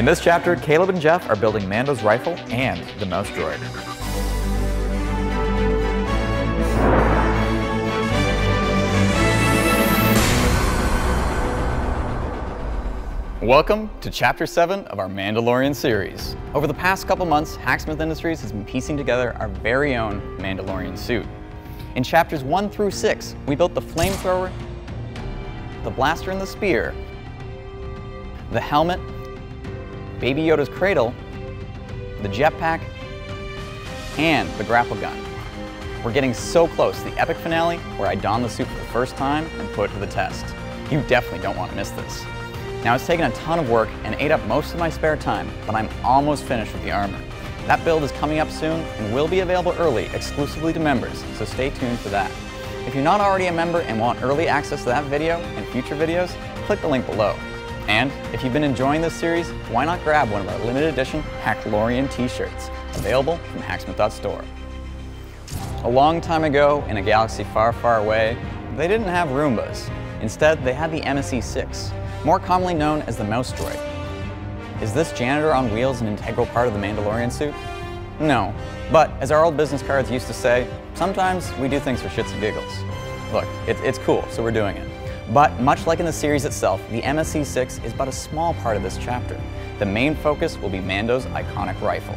In this chapter, Caleb and Jeff are building Mando's rifle and the mouse droid. Welcome to Chapter 7 of our Mandalorian series. Over the past couple months, Hacksmith Industries has been piecing together our very own Mandalorian suit. In Chapters 1 through 6, we built the flamethrower, the blaster and the spear, the helmet, Baby Yoda's cradle, the jetpack, and the grapple gun. We're getting so close to the epic finale where I don the suit for the first time and put it to the test. You definitely don't want to miss this. Now it's taken a ton of work and ate up most of my spare time, but I'm almost finished with the armor. That build is coming up soon and will be available early exclusively to members, so stay tuned for that. If you're not already a member and want early access to that video and future videos, click the link below. And if you've been enjoying this series, why not grab one of our limited edition Hacklorian t-shirts, available from hacksmith.store. A long time ago, in a galaxy far, far away, they didn't have Roombas. Instead, they had the MSE-6, more commonly known as the Mouse Droid. Is this janitor on wheels an integral part of the Mandalorian suit? No, but as our old business cards used to say, sometimes we do things for shits and giggles. Look, it, it's cool, so we're doing it. But much like in the series itself, the MSE-6 is but a small part of this chapter. The main focus will be Mando's iconic rifle.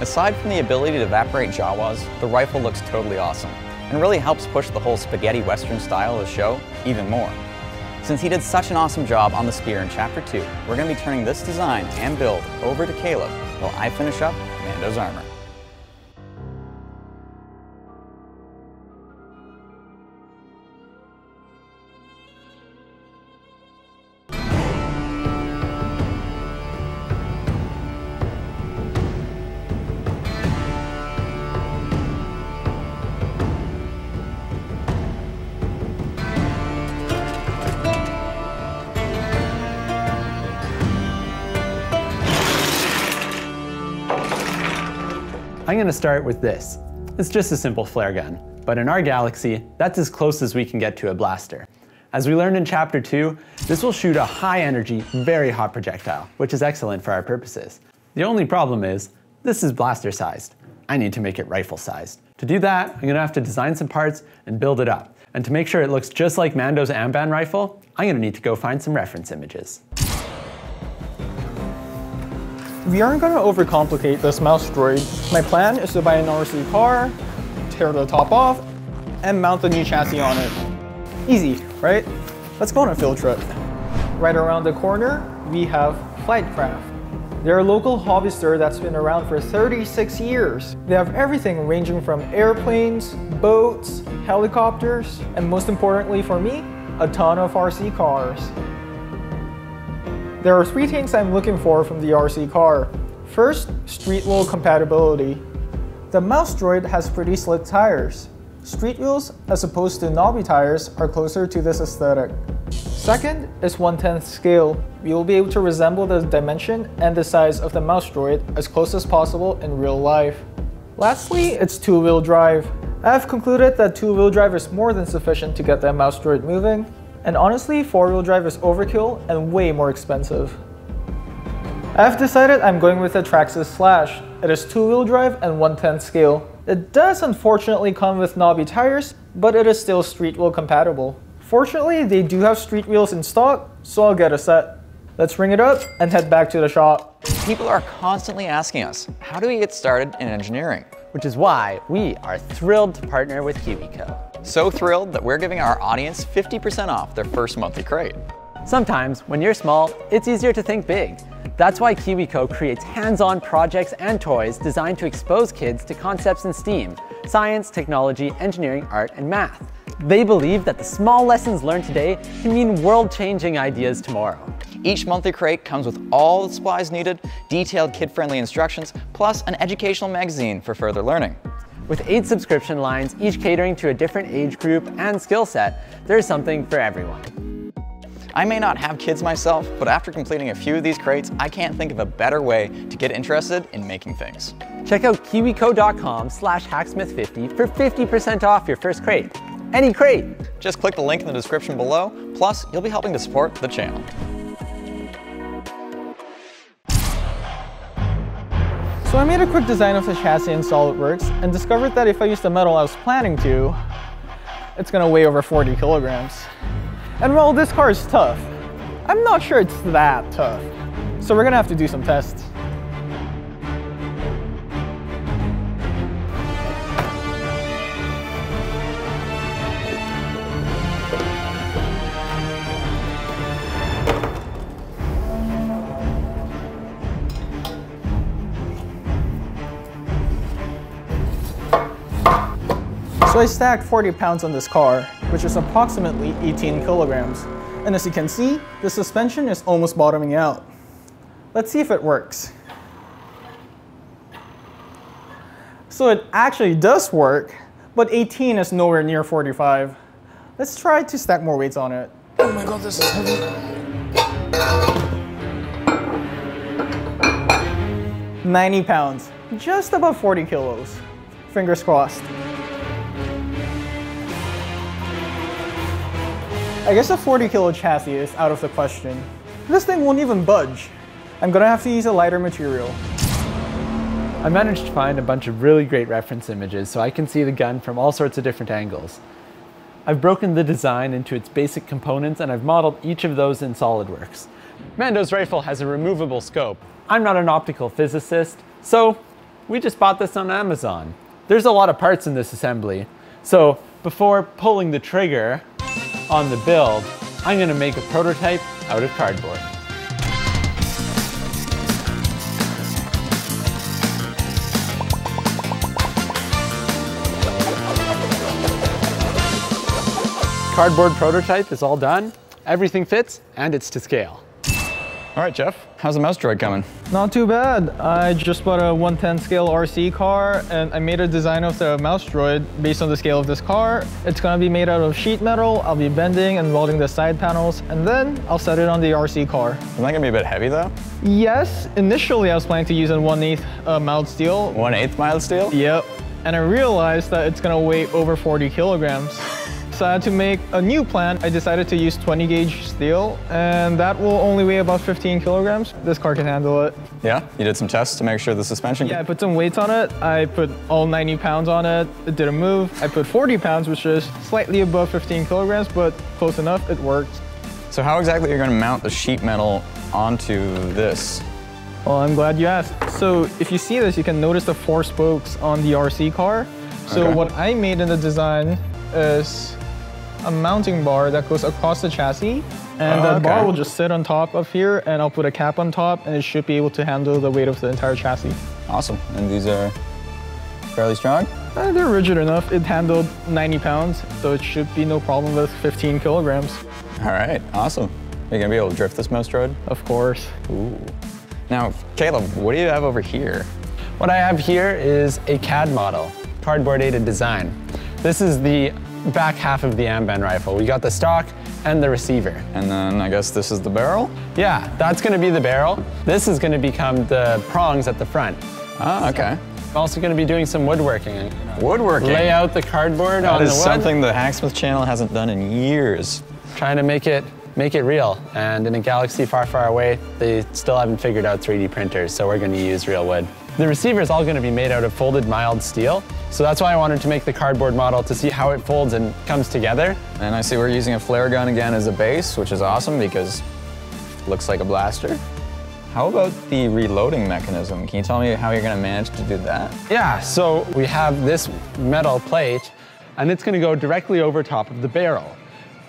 Aside from the ability to evaporate Jawas, the rifle looks totally awesome, and really helps push the whole spaghetti western style of the show even more. Since he did such an awesome job on the spear in Chapter 2, we're going to be turning this design and build over to Caleb while I finish up Mando's armor. I'm gonna start with this. It's just a simple flare gun, but in our galaxy, that's as close as we can get to a blaster. As we learned in chapter 2, this will shoot a high energy, very hot projectile, which is excellent for our purposes. The only problem is, this is blaster sized. I need to make it rifle sized. To do that, I'm gonna have to design some parts and build it up. And to make sure it looks just like Mando's Amban rifle, I'm gonna need to go find some reference images. We aren't going to overcomplicate this mouse droid. My plan is to buy an RC car, tear the top off, and mount the new chassis on it. Easy, right? Let's go on a field trip. Right around the corner, we have Flite Craft. They're a local hobby store that's been around for 36 years. They have everything ranging from airplanes, boats, helicopters, and most importantly for me, a ton of RC cars. There are three things I'm looking for from the RC car. First, street wheel compatibility. The mouse droid has pretty slick tires. Street wheels, as opposed to knobby tires, are closer to this aesthetic. Second is 1 10th scale. We will be able to resemble the dimension and the size of the mouse droid as close as possible in real life. Lastly, it's two-wheel drive. I have concluded that two-wheel drive is more than sufficient to get the mouse droid moving, and honestly, four-wheel drive is overkill and way more expensive. I've decided I'm going with the Traxxas Slash. It is two-wheel drive and 1 10th scale. It does unfortunately come with knobby tires, but it is still street wheel compatible. Fortunately, they do have street wheels in stock, so I'll get a set. Let's ring it up and head back to the shop. People are constantly asking us, how do we get started in engineering? Which is why we are thrilled to partner with KiwiCo. So thrilled that we're giving our audience 50% off their first monthly crate. Sometimes, when you're small, it's easier to think big. That's why KiwiCo creates hands-on projects and toys designed to expose kids to concepts in STEAM, science, technology, engineering, art, and math. They believe that the small lessons learned today can mean world-changing ideas tomorrow. Each monthly crate comes with all the supplies needed, detailed kid-friendly instructions, plus an educational magazine for further learning. With eight subscription lines, each catering to a different age group and skill set, there's something for everyone. I may not have kids myself, but after completing a few of these crates, I can't think of a better way to get interested in making things. Check out kiwico.com slash hacksmith50 for 50% off your first crate. Any crate! Just click the link in the description below, plus you'll be helping to support the channel. So I made a quick design of the chassis in SolidWorks and discovered that if I use the metal I was planning to, it's gonna weigh over 40 kilograms. And while this car is tough, I'm not sure it's that tough. So we're gonna have to do some tests. So I stacked 40 pounds on this car, which is approximately 18 kilograms. And as you can see, the suspension is almost bottoming out. Let's see if it works. So it actually does work, but 18 is nowhere near 45. Let's try to stack more weights on it. Oh my god, this is heavy. Ninety pounds, just about 40 kilos. Fingers crossed. I guess a 40 kilo chassis is out of the question. This thing won't even budge. I'm gonna have to use a lighter material. I managed to find a bunch of really great reference images so I can see the gun from all sorts of different angles. I've broken the design into its basic components and I've modeled each of those in SolidWorks. Mando's rifle has a removable scope. I'm not an optical physicist, so we just bought this on Amazon. There's a lot of parts in this assembly, so before pulling the trigger on the build, I'm gonna make a prototype out of cardboard. Cardboard prototype is all done, everything fits, and it's to scale. All right, Jeff, how's the mouse droid coming? Not too bad. I just bought a 110 scale RC car and I made a design of the mouse droid based on the scale of this car. It's gonna be made out of sheet metal. I'll be bending and welding the side panels and then I'll set it on the RC car. Isn't that gonna be a bit heavy though? Yes, initially I was planning to use a 1 8 uh, mild steel. 1 8 mild steel? Yep. And I realized that it's gonna weigh over 40 kilograms. So I had to make a new plan. I decided to use 20 gauge steel and that will only weigh about 15 kilograms. This car can handle it. Yeah? You did some tests to make sure the suspension Yeah, I put some weights on it. I put all 90 pounds on it. It didn't move. I put 40 pounds, which is slightly above 15 kilograms, but close enough. It worked. So how exactly are you gonna mount the sheet metal onto this? Well, I'm glad you asked. So if you see this, you can notice the four spokes on the RC car. So Okay. what I made in the design is a mounting bar that goes across the chassis. And Oh, that bar will just sit on top of here and I'll put a cap on top and it should be able to handle the weight of the entire chassis. Awesome. And these are fairly strong? Uh, they're rigid enough. It handled 90 pounds, so it should be no problem with 15 kilograms, All right, awesome. Are you gonna be able to drift this mouse droid? of course. Ooh. Now, Caleb, what do you have over here? What I have here is a CAD model, cardboard aided design. This is the back half of the Amban rifle. We got the stock and the receiver. And then I guess this is the barrel? Yeah, that's gonna be the barrel. This is gonna become the prongs at the front. Ah, okay. I'm also gonna be doing some woodworking. Woodworking. Lay out the cardboard That on the wood, That is something the Hacksmith channel hasn't done in years. trying to make it make it real. And in a galaxy far, far away, they still haven't figured out 3D printers, so we're gonna use real wood. The receiver is all gonna be made out of folded mild steel, so that's why I wanted to make the cardboard model to see how it folds and comes together. And I see we're using a flare gun again as a base, which is awesome because it looks like a blaster. How about the reloading mechanism? Can you tell me how you're gonna manage to do that? Yeah, so we have this metal plate, and it's gonna go directly over top of the barrel.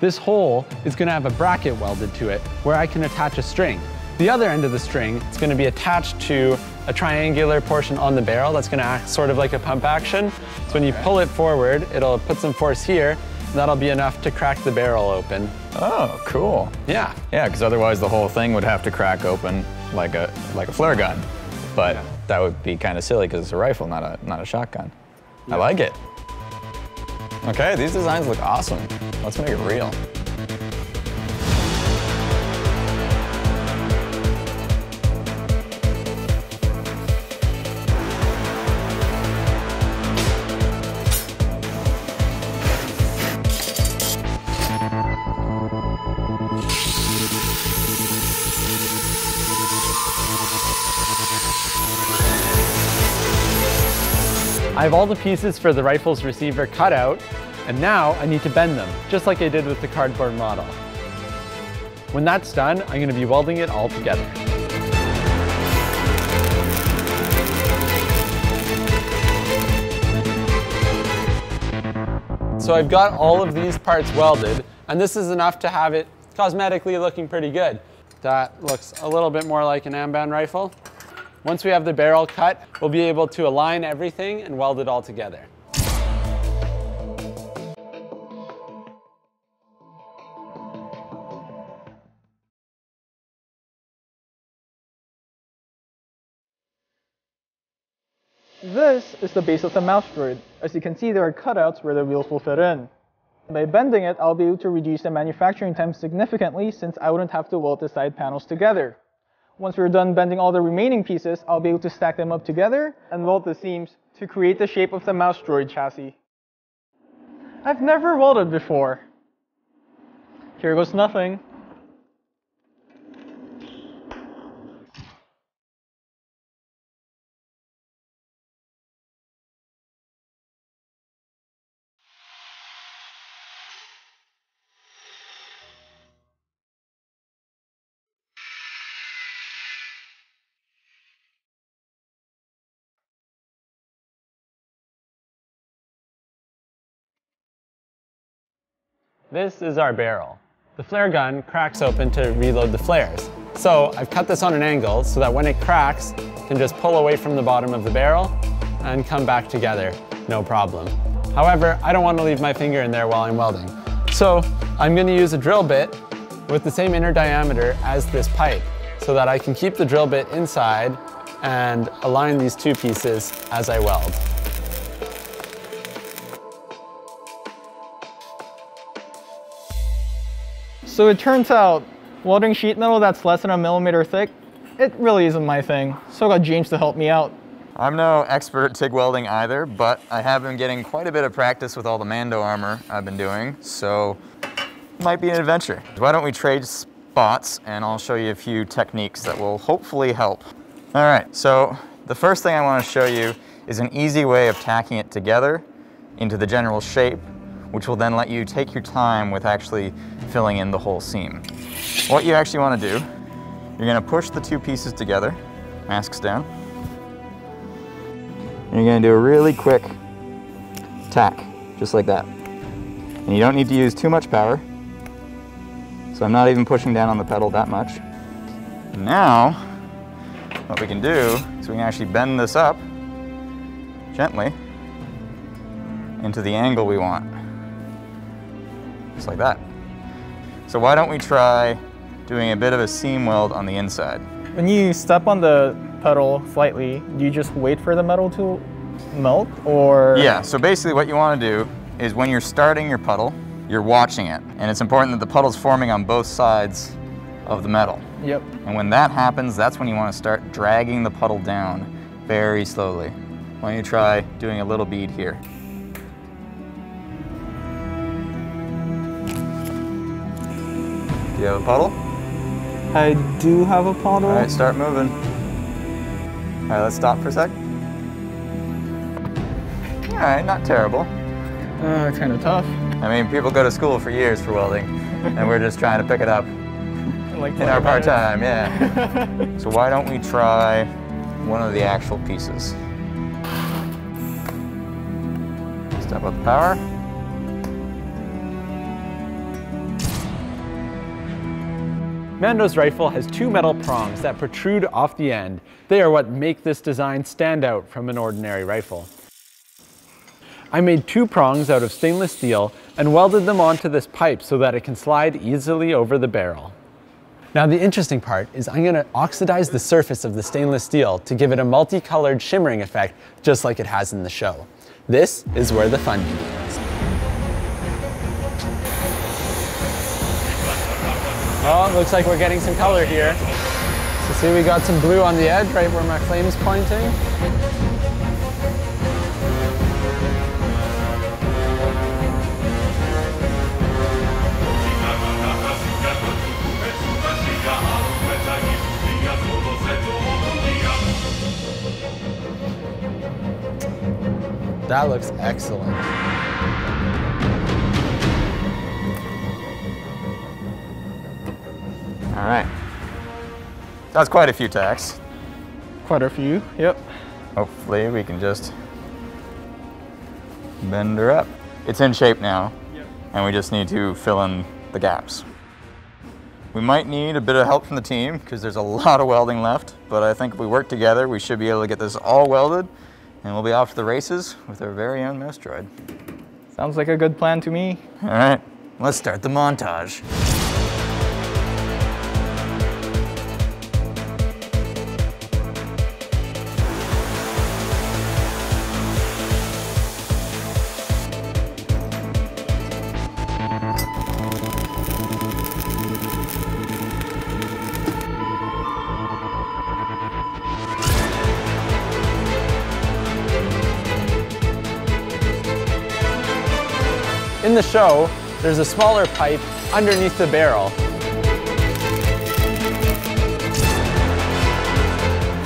This hole is gonna have a bracket welded to it where I can attach a string. The other end of the string is gonna be attached to a triangular portion on the barrel that's gonna act sort of like a pump action. So when you pull it forward, it'll put some force here, and that'll be enough to crack the barrel open. Oh, cool. Yeah, Yeah, because otherwise the whole thing would have to crack open like a like a flare gun. But that would be kind of silly because it's a rifle, not a not a shotgun. I like it. Okay, these designs look awesome. Let's make it real. I have all the pieces for the rifle's receiver cut out, and now I need to bend them, just like I did with the cardboard model. When that's done, I'm gonna be welding it all together. So I've got all of these parts welded, and this is enough to have it cosmetically looking pretty good. That looks a little bit more like an AMBAN rifle. Once we have the barrel cut, we'll be able to align everything and weld it all together. This is the base of the mouse droid. As you can see, there are cutouts where the wheels will fit in. By bending it, I'll be able to reduce the manufacturing time significantly since I wouldn't have to weld the side panels together. Once we're done bending all the remaining pieces, I'll be able to stack them up together and weld the seams to create the shape of the mouse droid chassis. I've never welded before. Here goes nothing. This is our barrel. The flare gun cracks open to reload the flares. So I've cut this on an angle so that when it cracks, it can just pull away from the bottom of the barrel and come back together, no problem. However, I don't want to leave my finger in there while I'm welding. So I'm going to use a drill bit with the same inner diameter as this pipe so that I can keep the drill bit inside and align these two pieces as I weld. So it turns out, welding sheet metal that's less than a millimeter thick, it really isn't my thing. So I got James to help me out. I'm no expert TIG welding either, but I have been getting quite a bit of practice with all the Mando armor I've been doing, so might be an adventure. Why don't we trade spots and I'll show you a few techniques that will hopefully help. All right, so the first thing I want to show you is an easy way of tacking it together into the general shape, which will then let you take your time with actually filling in the whole seam. What you actually want to do, you're going to push the two pieces together, masks down, you're going to do a really quick tack, just like that. And you don't need to use too much power, so I'm not even pushing down on the pedal that much. Now, what we can do is we can actually bend this up gently into the angle we want. Just like that. So why don't we try doing a bit of a seam weld on the inside? When you step on the pedal slightly, do you just wait for the metal to melt or? Yeah, so basically what you want to do is when you're starting your puddle, you're watching it. And it's important that the puddle's forming on both sides of the metal. Yep. And when that happens, that's when you want to start dragging the puddle down very slowly. Why don't you try doing a little bead here? Do you have a puddle? I do have a puddle. All right, start moving. All right, let's stop for a sec. All right, not terrible. Uh, kind of tough. I mean, people go to school for years for welding, and we're just trying to pick it up Like in our part time, yeah. so why don't we try one of the actual pieces? Step up the power. Mando's rifle has two metal prongs that protrude off the end. They are what make this design stand out from an ordinary rifle. I made two prongs out of stainless steel and welded them onto this pipe so that it can slide easily over the barrel. Now the interesting part is I'm gonna oxidize the surface of the stainless steel to give it a multicolored shimmering effect just like it has in the show. This is where the fun begins. Oh, looks like we're getting some color here. So see we got some blue on the edge right where my flame's pointing. That looks excellent. All right. That's quite a few tacks. Quite a few, yep. Hopefully we can just bend her up. It's in shape now, and we just need to fill in the gaps. We might need a bit of help from the team because there's a lot of welding left, but I think if we work together, we should be able to get this all welded, and we'll be off to the races with our very own mouse droid. Sounds like a good plan to me. All right, let's start the montage. In the show, there's a smaller pipe underneath the barrel.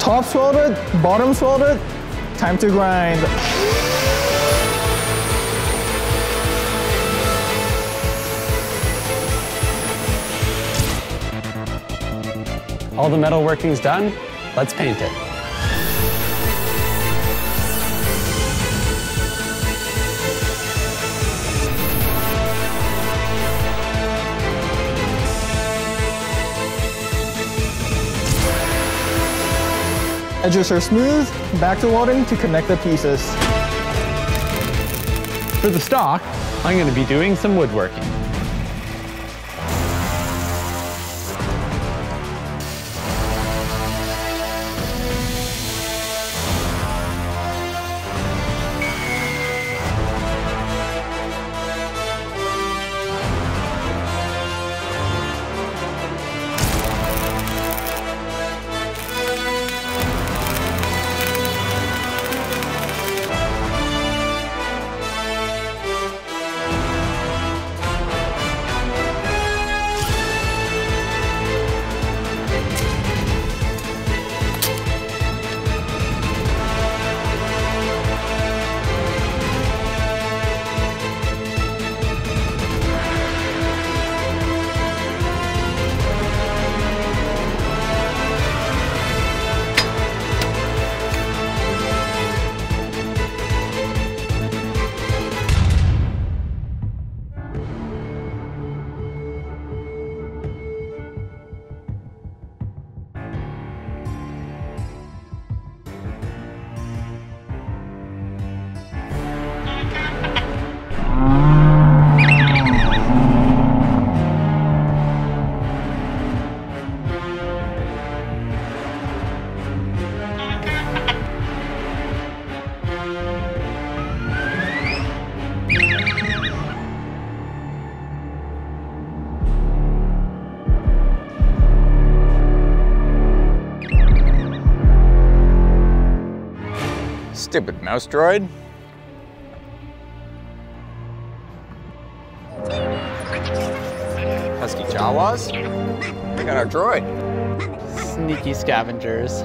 Top's welded, bottom's welded, time to grind. All the metal working's done, let's paint it. Edges are smooth, back to welding to connect the pieces. For the stock, I'm going to be doing some woodworking. Stupid mouse droid. Husky Jawas? We got our droid. Sneaky scavengers.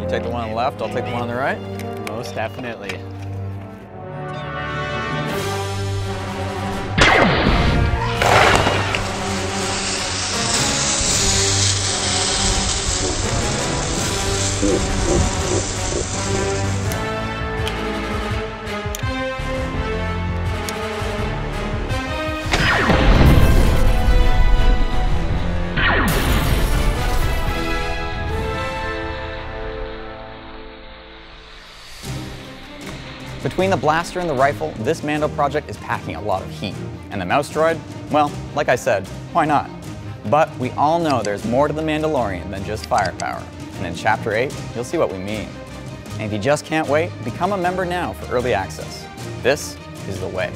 You take the one on the left, I'll take the one on the right. Most definitely. Between the blaster and the rifle, this Mando project is packing a lot of heat. And the mouse droid? Well, like I said, why not? But we all know there's more to the Mandalorian than just firepower. And in Chapter 8, you'll see what we mean. And if you just can't wait, become a member now for early access. This is the way.